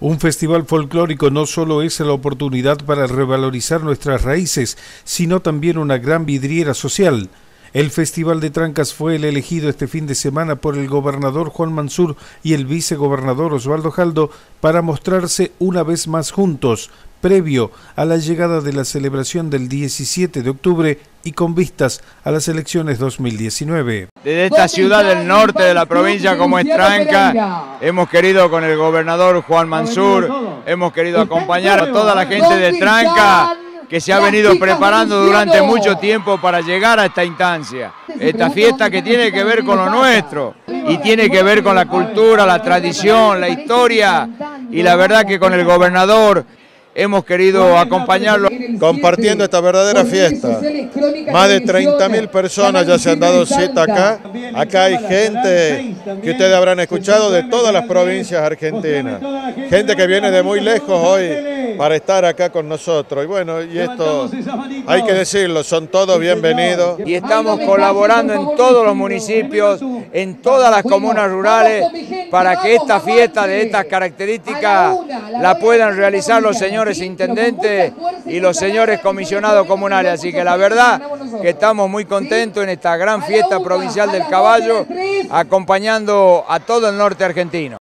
Un festival folclórico no solo es la oportunidad para revalorizar nuestras raíces, sino también una gran vidriera social. El Festival de Trancas fue el elegido este fin de semana por el gobernador Juan Mansur y el vicegobernador Osvaldo Jaldo para mostrarse una vez más juntos, previo a la llegada de la celebración del 17 de octubre y con vistas a las elecciones 2019. Desde esta ciudad del norte de la provincia como es Tranca, hemos querido con el gobernador Juan Mansur, hemos querido acompañar a toda la gente de Tranca que se ha venido preparando durante mucho tiempo para llegar a esta instancia. Esta fiesta que tiene que ver con lo nuestro y tiene que ver con la cultura, la tradición, la historia y la verdad que con el gobernador hemos querido acompañarlo. Compartiendo esta verdadera fiesta. Más de 30.000 personas ya se han dado cita acá. Acá hay gente que ustedes habrán escuchado de todas las provincias argentinas. Gente que viene de muy lejos hoy para estar acá con nosotros. Y bueno, y esto hay que decirlo, son todos bienvenidos. Y estamos colaborando en todos los municipios, en todas las comunas rurales, para que esta fiesta de estas características la puedan realizar los señores intendentes y los señores comisionados comunales. Así que la verdad que estamos muy contentos en esta gran fiesta provincial del caballo, acompañando a todo el norte argentino.